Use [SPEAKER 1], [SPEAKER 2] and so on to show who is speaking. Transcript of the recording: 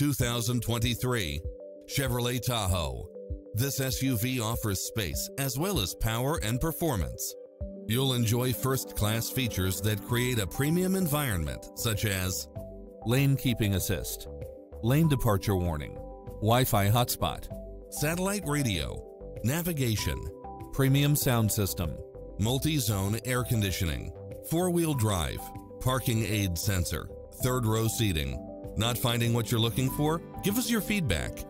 [SPEAKER 1] 2023 Chevrolet Tahoe. This SUV offers space as well as power and performance. You'll enjoy first-class features that create a premium environment such as lane keeping assist, lane departure warning, Wi-Fi hotspot, satellite radio, navigation, premium sound system, multi-zone air conditioning, four-wheel drive, parking aid sensor, third row seating. Not finding what you're looking for? Give us your feedback